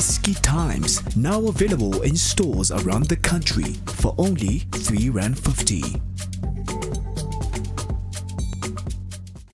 Ski Times, now available in stores around the country for only 3 Rand 50.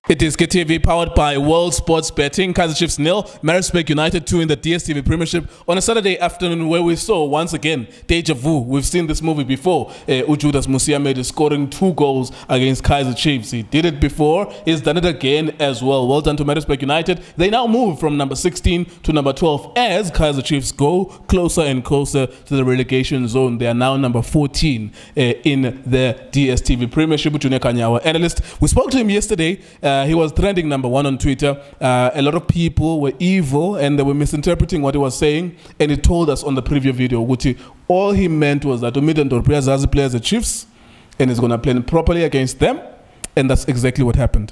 It is KTV powered by World Sports Betting, Kaiser Chiefs nil, Marisbeck United 2 in the DSTV Premiership on a Saturday afternoon where we saw once again deja vu. We've seen this movie before. Uh, Ujudas Musiamede is scoring two goals against Kaiser Chiefs. He did it before, he's done it again as well. Well done to Marisbeck United. They now move from number 16 to number 12 as Kaiser Chiefs go closer and closer to the relegation zone. They are now number 14 uh, in the DSTV Premiership. Junior Kanyawa, analyst. We spoke to him yesterday. Uh, uh, he was trending number one on Twitter. Uh, a lot of people were evil and they were misinterpreting what he was saying. And he told us on the preview video, which he, all he meant was that Umid and Dorpia Zazi plays the Chiefs and he's going to play properly against them. And that's exactly what happened.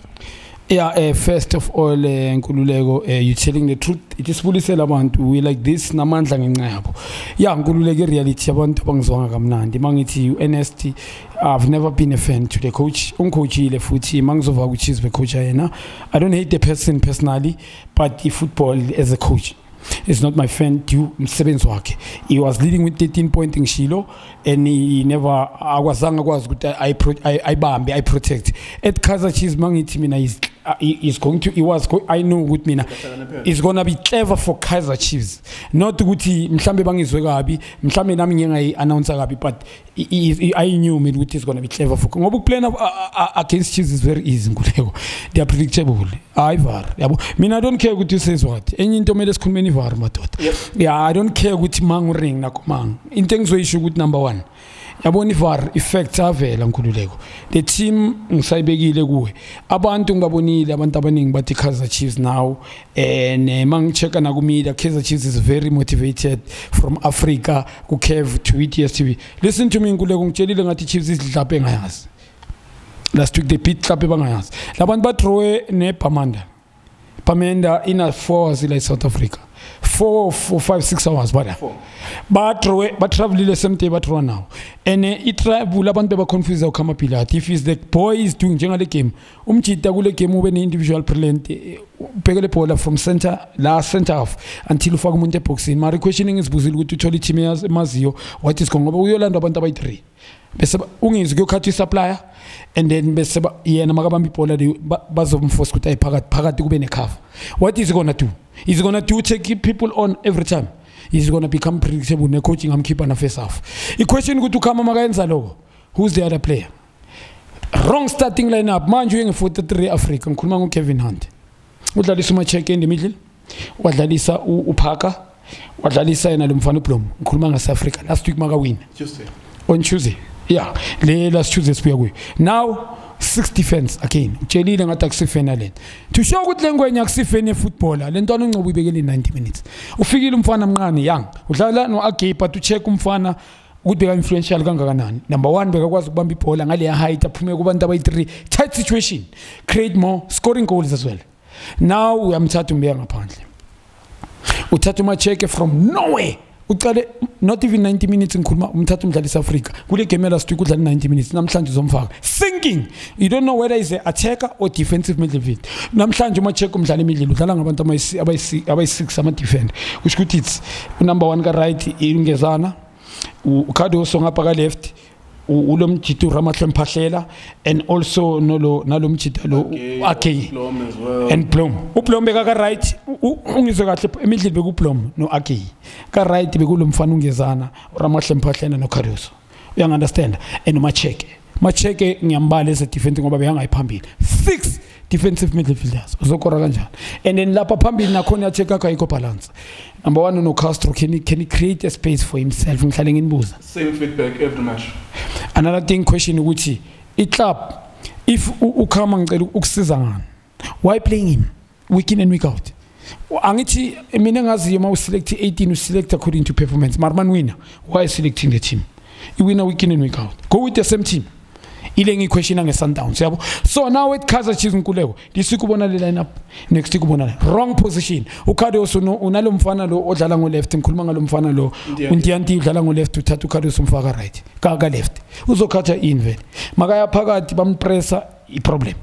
ya yeah, uh, first of all uh, nkululeko uh, you telling the truth ithi sibulisele abantu we like this namandla ngenxa yabo ya yeah, nkululeko i-reality abantu abangizwanga kamnandi uma ngithi u-nest i've never been a fan to the coach ungikhojile futhi uma ngizovaka uchiezi becoacha yena i don't hate the person personally but i-football as a coach is not my friend due umsebenzi wakhe he was leading with 13 point ngishilo and he never akwazange akwazi ukuthi ayibambe ayiprotect at kaiser chiefs uma ngithi mina is uh, going to he was i know ukuthi mina is going to be clever for kaiser chiefs not ukuthi mhlambe bangizwe kabi mhlambe nami ngiyengayi announce kabi but i knew mina ukuthi is going to be clever for ngoba ukuplan uh, uh, against chiefs is very easy nguleko they are predictable ivar yabo mina i don't care ukuthi says what enye into kumele sikhulumeni ivaro madoda ya i don't care ukuthi ma nguring nakomanga into engizoyisho ukuthi number one yabona ivar effect avela nkululeko the team ngisayibekile kuwe abantu ngibabonile abantu abaningi bathi kaizer chiefs now and uh, eh, ma ngi-check-a nakumedia kaizer chiefs is very motivated from africa ku-cave to ets tv listen to me nkululeko ngitshelile ngathi i-chiefs izihlaphe engayazi last week the bit hlaphe bangayazi la bantu badrowe nebhamanda bhamanda ina-four asila like, i-south africa four, four, five, six hours bada batrowe batravelile same day batrowa nawo and itravel abantu bebaconfuse ukhama pilate if is the boy is doing njengale game umjida kule game ube ne-individual brilliant ubhekele bhola from center la center half until ufake umuntu eboxini mara iquestion engizibuzile ukuthi uthole i-team emaziyo what is gone ngoba uyolanda abantu abayi-three bese ungizwe kuyokhathwa i-supplier and then bese yena makabamba ibhola leyo bazomfosa ukuthi ayiphakathi phakathi kube nekhava what is gonna do is gonna do check people on every time is gonna become predictable necoaching amkhipha na-first half i-question ukuthi ukhama makayenza loko who's the other player wrong starting line up manje uye nge-43 africa ngikhuluma ngo-kevin hunt udlalisa umacheck endemidlile wadlalisa uphaka wadlalisa yena lo mfana ublom ngikhuluma ngase-africa last week makawina on tuesday yeah le la tuesday sibuya kuyo now six defense again utshelile ngathi akusifeni alena to show ukuthi lengwenye ngwenya akusifeni efootballer le ntwana uncobo uyibekele 90 minutes ufikile umfana mnqane young udlala no-agay but ucheck umfana ukuthi beka-influential kangakanani number one bekakwazi ukubamba ibhola ngaleya height aphume kubantu abayi-three tight situation create more scoring goals as well now uyamthatha umbeya ngaphandle uthatha umacheke from nowhere uqale not even 90 minutes ngikhuluma umthatha umdlali Africa kule game la sithi kudlala 90 minutes namhlanje uzomfaka thinking you don't know whether is a attacker or defensive midfield namhlanje uma check umdlali imidlilo udlala ngabantu abayisi abayisi abayi ama defender kusho ukuthi it's number 1 ka right ingezana u Cardoso ngapha ka left ulomjidi uramahle mphahlela and also nalo nalomjidi lo AK e. and Blom uBlom beka ka right ungizwe kahle emidlili bekuBlom no AK e. ka right bekulomfana ungezana uramahle mphahlela no Caruso uyangunderstand and umacheke macheke ngiyambala eze defense ngoba beyangayiphambili six defensive middlefielders uzokora kanjani and then lapha phambili nakhona yacheka akho ayikho balance number one unocastro can, can he create a space for himself ngihlale nginibuza same feedback every match another thing question ukuthi iclub if ukhama ngicela ukusiza ngani why playing him week in and week out angithi mina engaziyo uma uselect 18 uselect according to performance mara mani wina why selecting the team iwina week in and week out go with the same team ile ngiyikhweshina nge-sundown siyabo so nawe ethikhaza chiza unkuleko lisuke ubona le-lineup next ik ubona wrong position ucarios unalo mfana lo odlala ngo-left ngikhuluma ngalo mfana lo untianti udlala ngo-left uthatha ucarios umfaka right ka-left uzokhatha invele makaya phakathi bampressa iproblem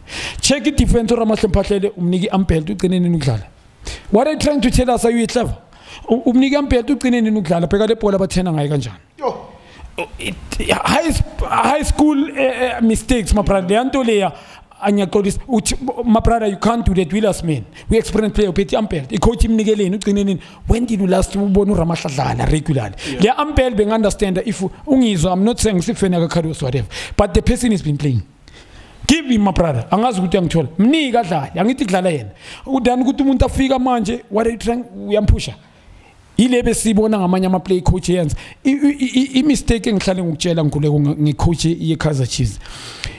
check idefense oramahle mphahlele umnika i-ambelt ugcine nini ukudlala what are trying to tell us are you clever umnika i-ambelt ugcine nini ukudlala bheka le bhola abathena ngayo kanjani oh. Oh, high school eh, eh, uh, uh, mistakes mabrande yanto leya anyaqolisa uthi mabrother you can't do that willas man we-experience player uphethe i-ampelt i-coach imnikeleni ugcine nini when did ulast ubona uramahladlala regularly le ampelt benga-understanda if ungizwa im not saying sifene akakhalios whatever but the person is been playing give him mabrother angazi ukuthi angithola mnike adlale angithi kudlala yena udani ukuthi umuntu afika manje what are you trying uyampusha we ile besibona ngamanye ama-play coach yenza imistake engihlale ngokutshela ngikhuleko ngecoach ye-kaizer chiefs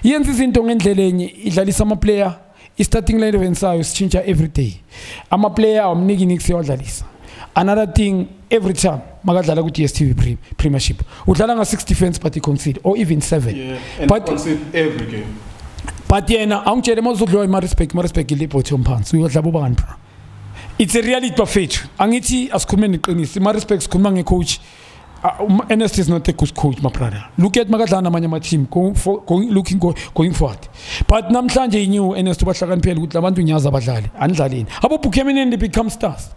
yenza izinto ngendlela enye idlalisa amaplayer i-starting leven sayo sitshintsha every day amaplayer awamniki niki siyawadlalisa another thing every time makadlala ku-ds t v premiership udlala nga-six defense but iconcede or even seven yeah, but yena awungitshele ma uzodliwa ima-respect ma-respect ilebotyomphansi uyodlaba ubangani bra it's a reality of angithi asikhulume neqiniso ma respect sikhuluma ngecoach uh, ah, um, NST is not a good coach my brother look at makadlala namanye ama team for, looking go, going forward but namhlanje inyu NST bahlakaniphele ukuthi labantu nyaza abadlali anidlaleni abo Buchanan they become stars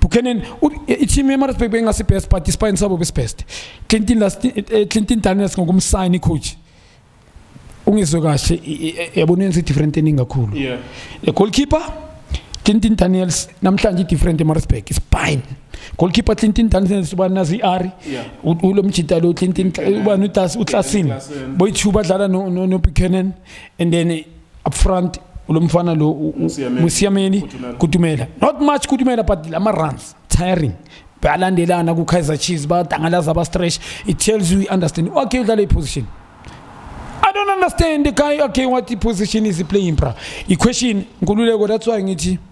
Buchanan i-team yema bengasi best but isipine sabo besibest Clinton eh, eh, Clinton Daniels ngokumsayina coach ungizwe kahle yabonenza i different eningi kakhulu yeah the clinton daniels namhlanje i-different emarisburg ispine goalkeeper clinton daniels uba nazi-ari ulo mjita lo clinton uba utlasini boyi-two badlala nobucannon and then upfront ulo mfana lo musiameni kutumela not much kutumela but lama-runs tiring bayalandelana ku-kaizer cheese badangalaza abastresh it tells you i-understand okay udlala iposition i don't understand the guy okay what iposition is iplayimbra iquestion nkululeko that's why ngithi okay,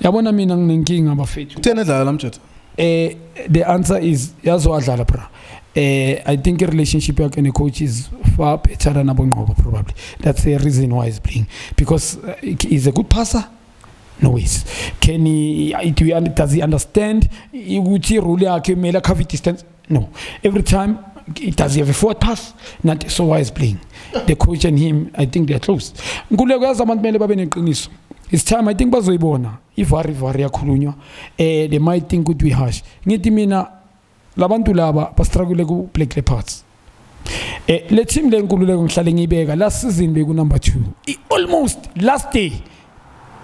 yabona mina nginenkinga bafethu kuthena edlala la mjeda eh the answer is yazowadlala bra eh i think relationship yakhe ne-coach is far better than abongqoba probably that's the reason why is playing because uh, is a good passer no ways can he, it, we, does he understand ukuthi irule yakhe kumele acover distance no every time does he have a forward pass not so why is playing the coach and him i think theyare close nkuleko yazi abantu kumele babe neqiniso it's time i think bazoyibona ivari vari yakhulunywa eh they might think ukuthi uyihash ngithi mina labantu laba bastruggle ku black leopards eh le team lenkululeko ngihlale ngiyibeka last season beku number 2 i almost last day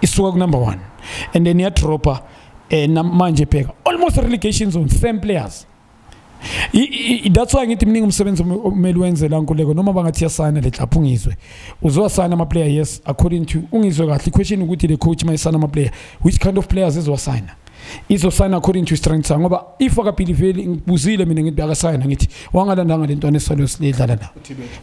isuka ku number 1 and then ya dropper eh manje bheka almost relegation zone same players that's why ngithi mningi umsebenzi umele wenzela nkuleko noma bangathi yasana le hlapho ungizwe uzowasana amaplayer yes according to ungizwe kahle iquestion ukuthi le coach uma isana amaplayer which kind of players ezowasayina izosayina according to istrength sayo ngoba if akabhiliveli ngibuzile mina ngithi akasayina ngithi wangalandanga le ntwana esalosile edlala la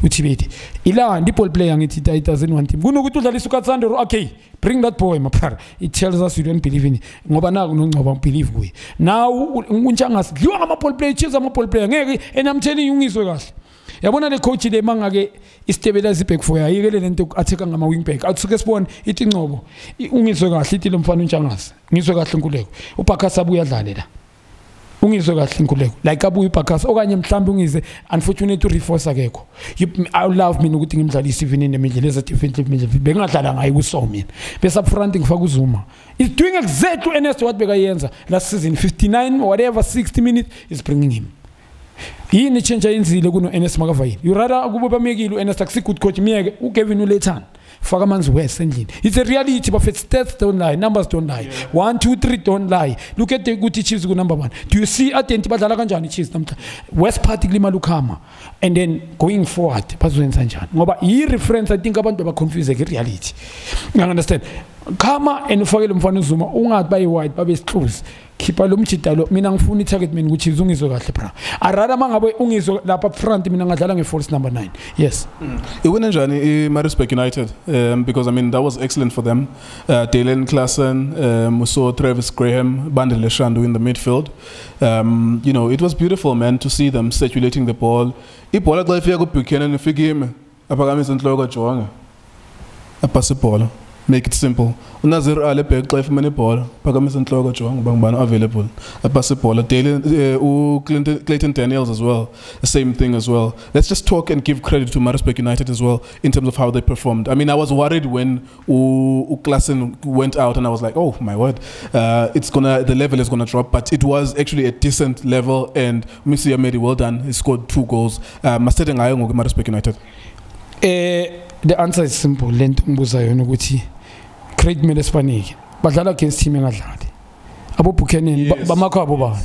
uthibeti ilandi i-ball player ngithi i doesn't want him kunokuthi udlalisa ukatsando okay bring that boy mapara it tells us you don't believe in ngoba naku nongcoba ngibhilive kuye now unje angasidliwa ngama-ball player ichiza ama-ball player ngeke and i'm telling you ngizwe kahle yabona le coach le mangake isitebela zibek for ya yike le lento atheka ngama wing back atsuke sibone itincobo ungizwe kahle iti lo mfana unjangaza ngizwe kahle inkuleko ubhakhas abuya adlale la ungizwe kahle inkuleko like abuya ubhakhas okanye mhlambe ungize unfortunate ureforce akekho i love mina ukuthi ngimdlalise even in the middle as a defensive midfielder bengadlala ngaye ku so mina bese up front ngifa ku Zuma is doing exactly what Ernest what bekayenza last season 59 whatever 60 minutes is bringing him yini i-shentshe yenzile kuno-ns makavayini yurata kube bamyekile u-ns akusi-good coach myeke ugevin ulethana faka amanzi wes endlini it's a-reality bafet stats don't lie numbers don't lie yeah. one two three don't lie look at ukuthi i-chiefs kunumber one do you see adenti badlala kanjani i-chiefs namhla west part kulimalukhama and then going forward bazoyenza njani ngoba yi-reference i think abantu babaconfuseke i-reality ngiyangi-understand khama and ufakele umfana uzuma ungathi bayi-white babesixluse khipha lo mjida lo mina ngifuna i-target man ukuthi izungizwe kahle bra arada uma ngabe ungizwe lapha front mina ngadlala nge-false number nine yes mm. njani i-marisburg united um, because i mean that was excellent for them uh, dalen classen um, we saw travis graham bandele Leshandu in the midfield um, you know it was beautiful man to see them circulating the ball ibhola xa ifika kubuchanan ifika ime aphakamisa intloko jonge apase ibhola make it simple unazi i-r ebhek xa ifumene ibhola phakamisa intloko jonga uba ngubani available apase ibhola eh, uclayton daniels as well the same thing as well let's just talk and give credit to marisburg united as well in terms of how they performed i mean i was worried when uklassen went out and i was like oh my word uh, it's gonna the level is gonna drop but it was actually a decent level and Mr. amedi well done he scored two goals uh, masithethe ngayo ngoku marisburg united um the answer is simple le nto ngibuza yona ukuthi create kumele sibanike badlala against team engadlali abobhukenini yes. bamakhabo ba yes.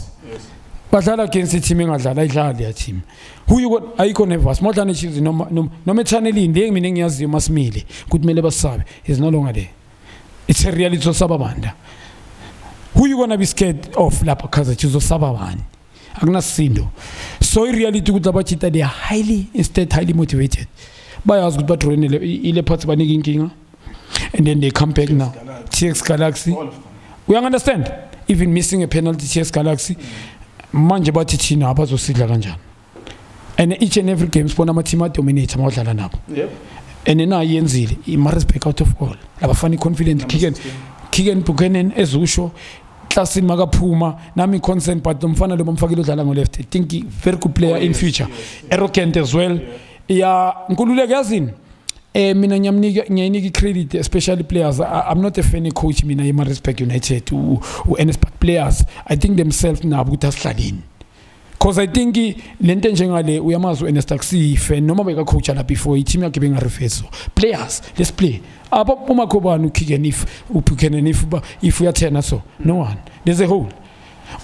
badlala against i-team engadlali ayidlali yathim huyiko ayikho nevas modlana ishizi noma, noma, noma echanelini le mina engiyaziyo masimile ukuthi kumele basisabe is no longer there it's a reality osaba banda who you gonna be scared of lapha khaza chizosaba bani akunasisindo so i-reality ukuthi abachita they highly instead highly motivated bayazi ukuthi badrainele ile parts banike inkinga and then they come back TX now galaxy. tx galaxy we understand even missing a penalty tx galaxy manje bathi thina abazosidla kanjani and each and every game sibona ama-team adominate ma wadlala nabo and na yenzile i-marisbak out of all labafana i-confident kicken buchanan ezusho klasini makaphuma nami i-concent but nomfana lo bamfakile odlala ngo-left i think very good player oh, in future arrogant as well ya nkululeko yazini Eh, mina ngiyamnika ngiyayinika i-credit especially players I, i'm not a fan coach mina yema-respect united u-nspark players i think themselves nabo ukuthi asihlaleni because i think lento njengale uyamazi u-enestark siyifan noma bekacoacha la before i-team yakhe bengarefeso players let's play apho umakho bani ukhikenif ubukhenenif uba if uyathena so no one there's a hole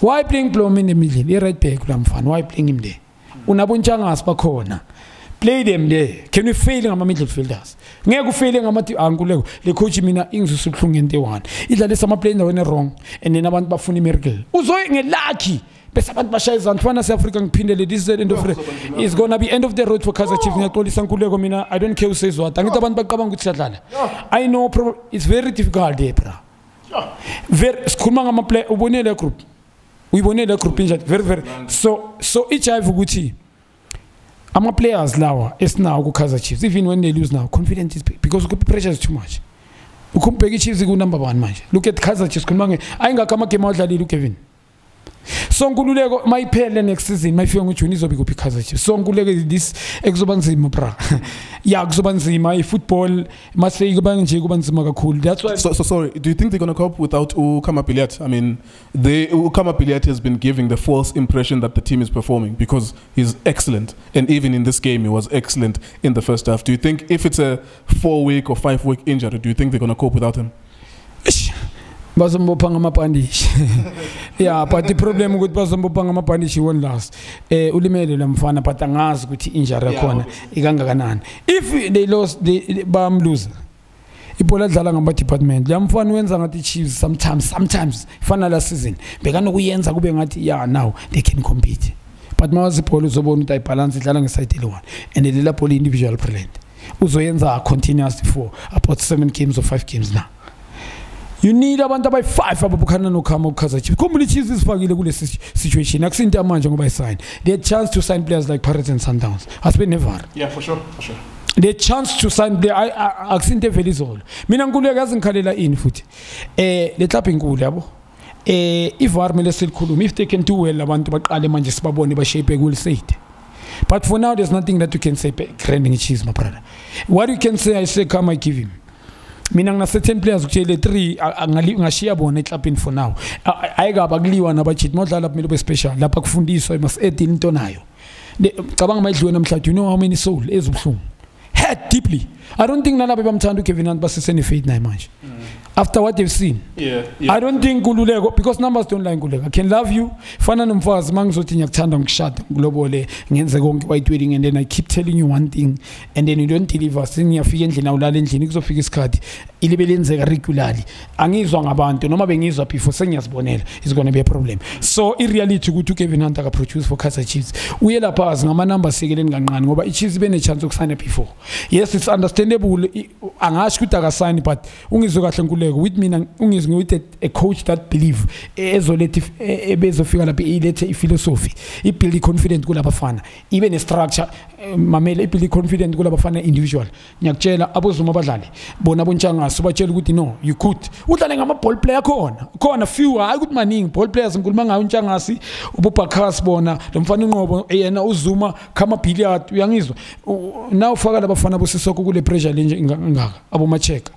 why playing blom in the middle i-right back lamfana why playing him there unabontshangasi bakhona mm -hmm. play them there can we fail ngama middle fielders ngeke ufail ngama ankuleko le coach mina ingizise ubuhlungu into eyone idlalise ama-play endaweni wrong and then abantu bafuna imiracle uzoye ngelucky bese abantu bashaya izantu fana seafrika ngiphindele this is end of the is gonna be end of the road for kaizer chief ngiyaxolisa ankuleko mina i don't care usay zwada angithi abantu baqabanga ukuthi siyadlala i know prob it's very difficult ebra ver sikhuluma ngama-play ubonele group uyibonele group injani very very so so ijive ukuthi so, ama-players lawa esinawo ku-kaizer chiefs even when they-lose now confidence is because pressure is too much ukhumbheka i-chiefs kunumber one manje look at kaizer chiefs khuluma ayingakho amagame awadlalile ugavin so nkululeko mayiphele next season mayifika ngujune izobe kuphi ichaza chiefs so nkululeko this ekuzoba nzima bra ya kuzoba nzima i-football mase kuba nje kuba nzima kakhulu that's why so, so sorry do you think they're going to cope without ukama biliat i mean they ukama biliat has been giving the false impression that the team is performing because he's excellent and even in this game he was excellent in the first half do you think if it's a four week or five week injury do you think they're going to cope without him bazombopha ngamabhandishi ya but iproblem ukuthi bazombopha ngamabhandishi one last um ulimele lamfana but angazi ukuthi i-injari yakhona ikangakanani if they lost bamluse ibhola adlala ngamadepartment liyamfana wenza ngathi chiefs sometimes sometimes ifana la season bekanokuyenza kube ngathi ya now they can compete but mawazi ibhola uzobona ukuthi ayibhalansi idlala ngesayide eli-one and lelapho li-individual brilliant uzoyenza continuous for about seven games or five games now youneed abantu abayi-five ababukhana nokhama ukukhaza chiefs khumbula i-chiefs izifakile kule situation akusinto yamanje ngoba isign the chance to sign players like pirates and sundowns asibe nevara the chance to sign player akusinto evele izolo mina nkululeko yazi ngikhalela ini futhi um le clabhu inkulu yabo um eh, ivar mele silikhulume if they can do well abantu baqale manje sibabone bashape kule side but for now there's nothing that you can say grandingichiefs mabrother what you can say i say come i give him mina ngina-certain players kuthile three ngashiya bona eklapini for now ayikabe akuliwa nabajit uma udlala kumele ube special lapho akufundiswa mas-edini into nayo cabanga uma idliwe namhlade youknow how many soul ezibuhlungu head deeply i don't think nalabo bamthanda ugevin ant basesene-faith naye manje after what they've seen yeah, yeah. i don't think nkululeko because numbers don't like nkululeko i can love you fana nomfazi uma ngizothi ngiyakuthanda ngishade ngilobole ngenze konke white wedding and then i keep telling you one thing and then you don't deliver sengiyafika endlini awulala endlini kuzofika isikhathi ilibe lenzeka regularly angizwa ngabantu noma bengizwa before sengiyazibonela is gona be problem so i-reality ukuthi ugavin hunt akaproduce for caser chiefs uye lapha azi ngamanumbe asekeleni kanqane ngoba i-chiefs ibenechance yokusayina before yes it's understandable angasho ukuthi akasayini but ungizwe kahle nkuleko with mina ungizwe ngiwith a coach that believe e, ezoleth ebezofika e, lapho ilethe ifilosophy ibuildi confident kulabafana ibe ne-structure e, mamele ibuildi confident kulabafana individual ngiyakutshela abozuma abadlale bona bontshanga ngasubatshela ukuthi no you could udlale ngama-ball player khona khona few hhayi ukuthi maningi ball players ngikhuluma ngayo untshangasi ubobakhas bona lo mfana unqobo yena uzuma khamabhiliard uyangizwa na ufaka labafana bosisoko kule pressure le nje ngaka abomacheka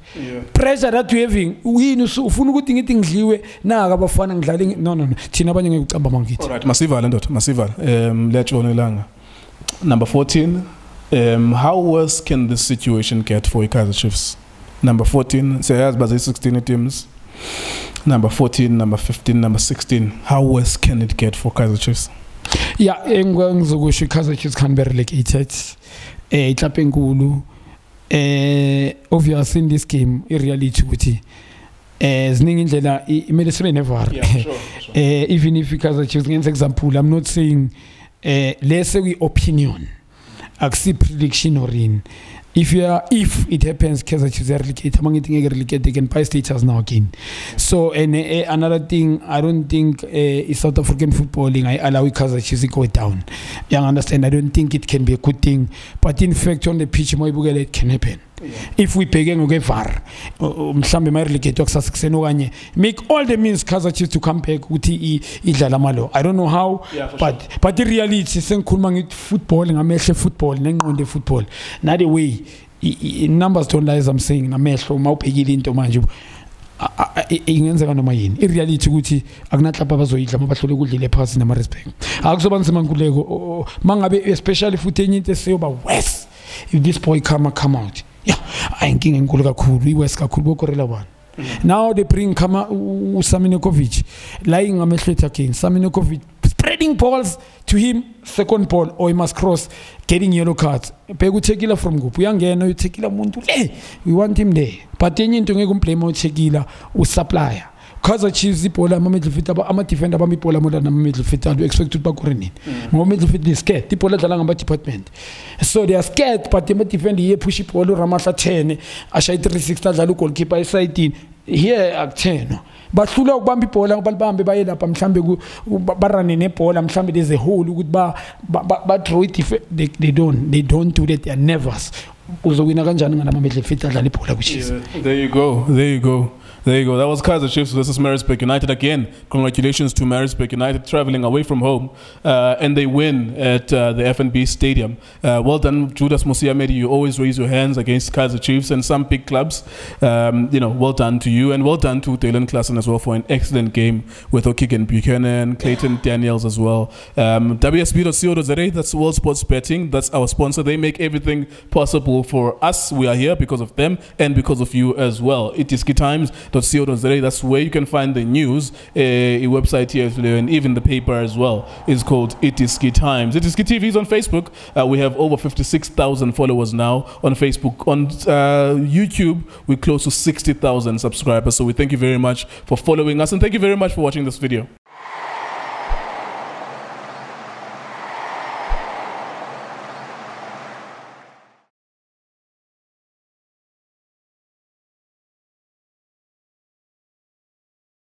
pressure that you having yini ufuna ukuthi ngithi ngidliwe naka abafana ngidlale no no thina abanye ngeke ucamba mangithi alright masivala ndoda masivala um letshone langa number 14 Um, how worse can this situation get for Kaiser Chiefs? number 14 siyayazi baze 16 teams number 14 number 15 number 16 how worse can it get for kaiser chiefs ya yeah, ngizokusho i-kaiser chiefs can be relegated um inhlampa enkulu um obviously in this game i-reality ukuthi um ziningi indlela imele sibe nevar um even if i-kaiser chiefs ngenza example i'm not saying um uh, le sekuyi-opinion akusi-prediction orini if you are, if it happens kaizer chiefs yarelicate uma ngithi ngeke relicate can buy status now again so and uh, another thing i don't think um uh, eh, i-south african football ingayi-allow i-kaizer chiefs i-go down young understand i don't think it can be a good thing but in fact on the pitch ma ibukele it can happen yeah. if uibheke ngokevar mhlawumbe mayirelegate wakusasekuseni okanye make all the means kaizer chiefs to come back ukuthi idlala amalo i don't know how yeah, but, sure. but i-reality sengikhuluma ngefootball ngamehle efootball nengqondo efootball nathe way i-numbers don't lie as saying namehlo uma ubhekile into manje ingenzeka noma yini i-reality ukuthi akunahlapa abazoyidla uma bahlole kudlile phasi nama-respect akusoba nzima nkuleko ma ngabe especially futhi enye into eseyoba wes if this boy come come out ya ayi inkinga enkulu kakhulu iwes kakhulu bokorela bani mm. now they bring come usaminekovic la ingamehlo ethu again saminekovic spreading balls to him second ball or imust cross getting yellow cards bheke uthekila from group uyangena uyothekila muntu le we want him there but enye into ngeke umblame uthekila usupplier kaizer chiefs ibhola amadifenda bami ibhola molana ama-middlefit andiexpect ukuthi bakurenini mm. ngoba middlefit ni-scat ibhola adlala ngama-department so they are scat but amadifenda iye ephusha ibhola uramahla ten ashaye i-three sixt adlala ugol keeper esayitini here akuthenwa bahlula ukubamba ibhola balibambe baye lapha mhlawumbe barane nebhola mhlawumbe there's a hole ukuthi badraw they don't they don't do that they are nervous uzokwina kanjani ngalama-middlefit adlala ibhola kuchiefs there you go there you go There you go. That was Kaiser Chiefs versus Marisburg United again. Congratulations to Marisburg United traveling away from home, uh, and they win at uh, the FNB Stadium. Uh, well done, Judas Musiamedi. You always raise your hands against Kaiser Chiefs and some big clubs. Um, you know, well done to you, and well done to Dylan Klassen as well for an excellent game with Okigen Buchanan, Clayton Daniels as well. Um, WSB.co.za. That's World Sports Betting. That's our sponsor. They make everything possible for us. We are here because of them and because of you as well. It is times www.co.za. That's where you can find the news, a, eh, a website here, and even the paper as well. is called Itiski Times. Itiski TV is on Facebook. Uh, we have over 56,000 followers now on Facebook. On uh, YouTube, we're close to 60,000 subscribers. So we thank you very much for following us, and thank you very much for watching this video.